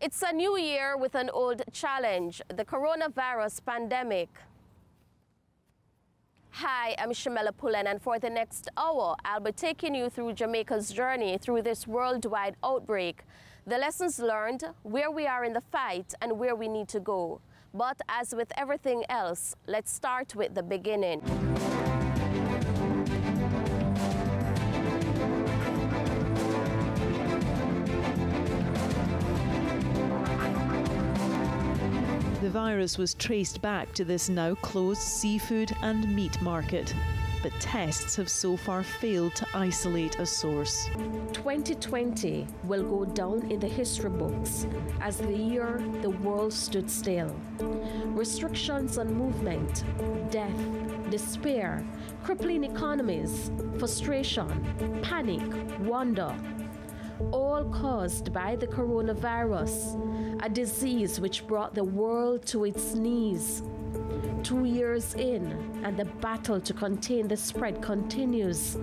It's a new year with an old challenge the coronavirus pandemic. Hi, I'm Shamela Pullen, and for the next hour, I'll be taking you through Jamaica's journey through this worldwide outbreak, the lessons learned, where we are in the fight, and where we need to go. But as with everything else, let's start with the beginning. The virus was traced back to this now closed seafood and meat market. But tests have so far failed to isolate a source. 2020 will go down in the history books as the year the world stood still. Restrictions on movement, death, despair, crippling economies, frustration, panic, wonder, all caused by the coronavirus, a disease which brought the world to its knees. Two years in, and the battle to contain the spread continues.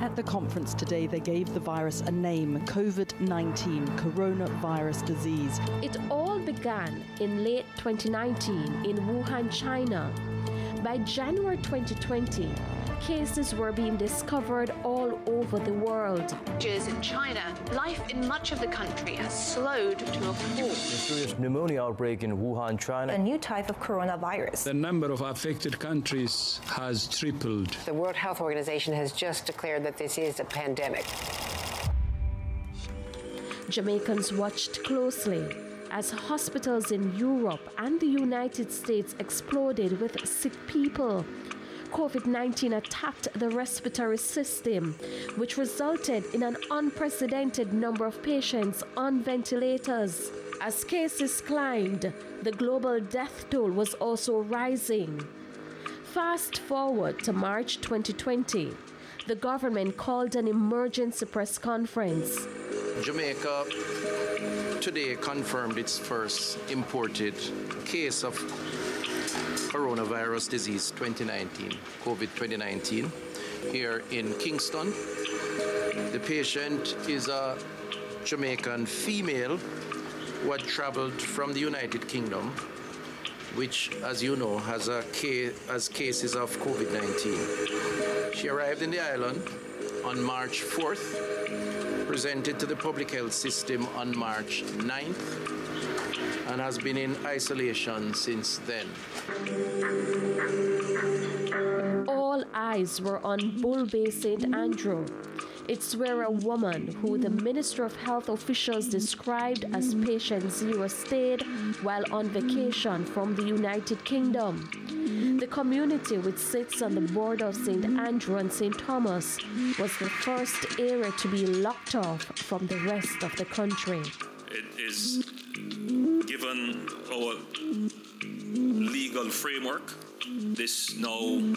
At the conference today, they gave the virus a name COVID 19, coronavirus disease. It all began in late 2019 in Wuhan, China. By January 2020, cases were being discovered all over the world. In China, life in much of the country has slowed to a halt. Serious pneumonia outbreak in Wuhan, China. A new type of coronavirus. The number of affected countries has tripled. The World Health Organization has just declared that this is a pandemic. Jamaicans watched closely as hospitals in Europe and the United States exploded with sick people. COVID 19 attacked the respiratory system, which resulted in an unprecedented number of patients on ventilators. As cases climbed, the global death toll was also rising. Fast forward to March 2020, the government called an emergency press conference. Jamaica today confirmed its first imported case of coronavirus disease 2019, COVID 2019, here in Kingston. The patient is a Jamaican female who had traveled from the United Kingdom, which, as you know, has a case, has cases of COVID 19. She arrived in the island on March 4th, presented to the public health system on March 9th, and has been in isolation since then. All eyes were on Bull Bay St. Andrew. It's where a woman who the Minister of Health officials described as patient zero stayed while on vacation from the United Kingdom. The community, which sits on the border of St. Andrew and St. Thomas, was the first area to be locked off from the rest of the country. It is given our legal framework, this now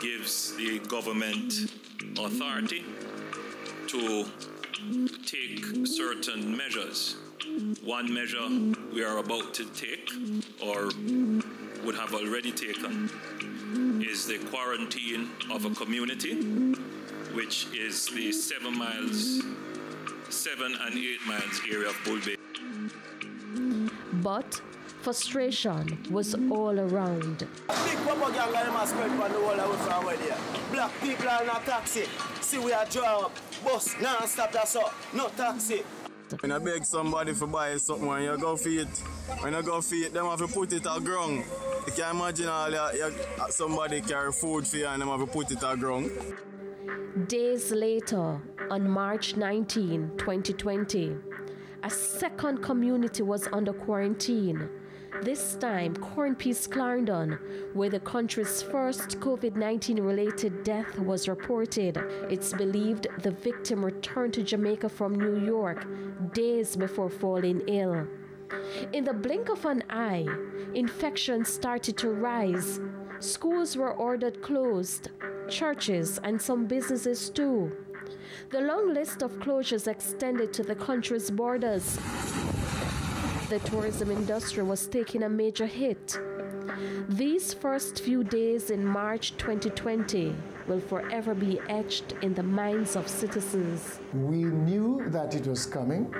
gives the government authority to take certain measures. One measure we are about to take, or would have already taken, is the quarantine of a community, which is the seven miles, seven and eight miles area of Bull Bay. But frustration was all around. Big propaganda them are spread from the whole away from where they are. Black people are in a taxi. See we are drive bus non-stop that's all. No taxi. When I beg somebody for buy something when you go for it, when you go for it, them have to put it on ground. You can imagine all you, you, somebody carry food for you and them have to put it on ground. Days later, on March 19, 2020, a second community was under quarantine. This time, Corn Piece Clarendon, where the country's first COVID 19 related death was reported. It's believed the victim returned to Jamaica from New York days before falling ill. In the blink of an eye, infections started to rise. Schools were ordered closed, churches, and some businesses too. The long list of closures extended to the country's borders. The tourism industry was taking a major hit. These first few days in March 2020 will forever be etched in the minds of citizens. We knew that it was coming,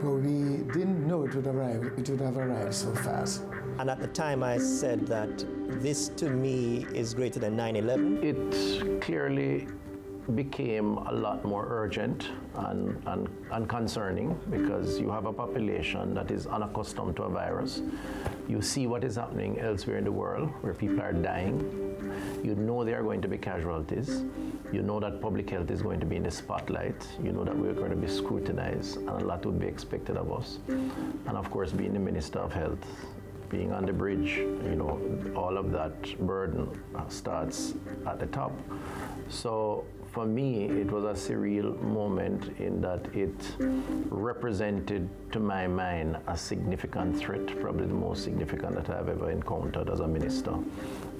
but we didn't know it would arrive. It would have arrived so fast. And at the time, I said that this to me is greater than 9 11. It clearly became a lot more urgent and, and, and, concerning because you have a population that is unaccustomed to a virus. You see what is happening elsewhere in the world where people are dying. You know there are going to be casualties. You know that public health is going to be in the spotlight. You know that we're going to be scrutinized and a lot would be expected of us. And of course, being the Minister of Health, being on the bridge, you know, all of that burden starts at the top. So for me, it was a surreal moment in that it represented, to my mind, a significant threat, probably the most significant that I've ever encountered as a minister,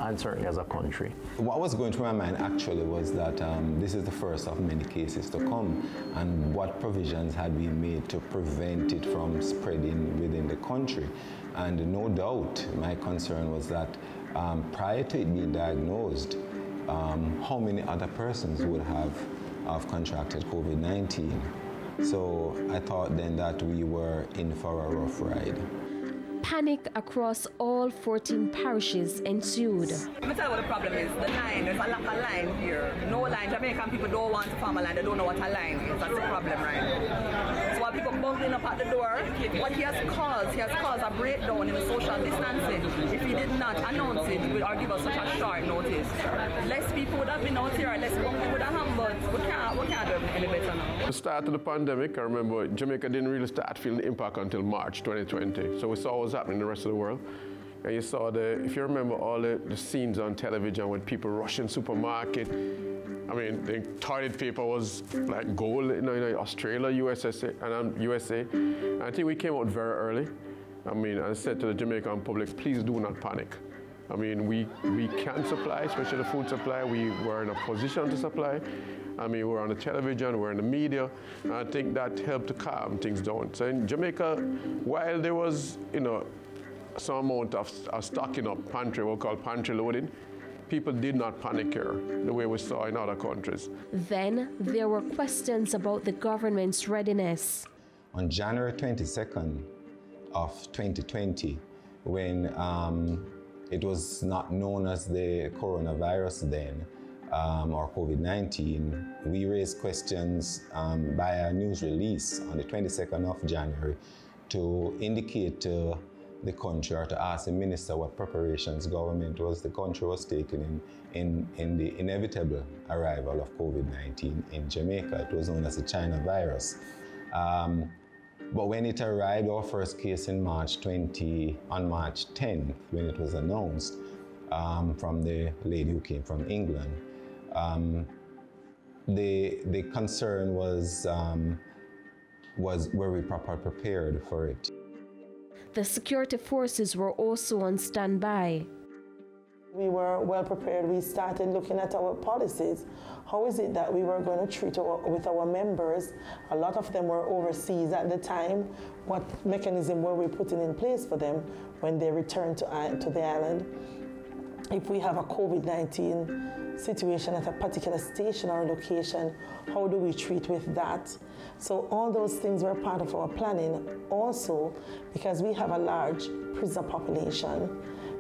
and certainly as a country. What was going through my mind actually was that um, this is the first of many cases to come, and what provisions had been made to prevent it from spreading within the country. And no doubt, my concern was that um, prior to it being diagnosed, um, how many other persons would have, have contracted COVID 19. So I thought then that we were in for a rough ride. Panic across all 14 parishes ensued. Let me tell you what the problem is. The line, there's a lack of line here. No line. Jamaican people don't want to form a line. They don't know what a line is. That's the problem, right? So bumping up at the door, what he has caused, he has caused a breakdown in the social distancing. If he did not announce it he or give us such a short notice, less people would have been out here, less people would have happened, but we can't, we can't do any better now. The start of the pandemic, I remember Jamaica didn't really start feeling the impact until March 2020. So we saw what was happening in the rest of the world. And you saw the, if you remember all the, the scenes on television with people rushing supermarket, I mean, the toilet paper was like gold know, in Australia, USA, and um, USA. And I think we came out very early. I mean, I said to the Jamaican public, please do not panic. I mean, we, we can supply, especially the food supply. We were in a position to supply. I mean, we're on the television, we're in the media. And I think that helped to calm things down. So in Jamaica, while there was, you know, some amount of, of stocking up pantry, what we call pantry loading, people did not panic here the way we saw in other countries. Then there were questions about the government's readiness. On January 22nd of 2020, when um, it was not known as the coronavirus then, um, or COVID-19, we raised questions um, by a news release on the 22nd of January to indicate to the country or to ask the minister what preparations government was the country was taking in, in, in the inevitable arrival of COVID-19 in Jamaica. It was known as the China virus. Um, but when it arrived, our first case in March 20, on March 10th, when it was announced um, from the lady who came from England, um, the, the concern was, um, was were we properly prepared for it? The security forces were also on standby. We were well prepared. We started looking at our policies. How is it that we were going to treat our, with our members? A lot of them were overseas at the time. What mechanism were we putting in place for them when they returned to, to the island? If we have a COVID 19 situation at a particular station or location, how do we treat with that? So all those things were part of our planning. Also, because we have a large prisoner population,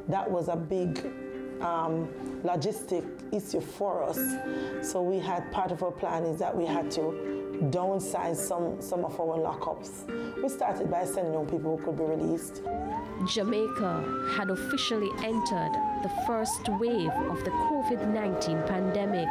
that was a big um, logistic issue for us. So we had part of our plan is that we had to downsize some, some of our lockups. We started by sending on people who could be released. Jamaica had officially entered the first wave of the COVID 19 pandemic.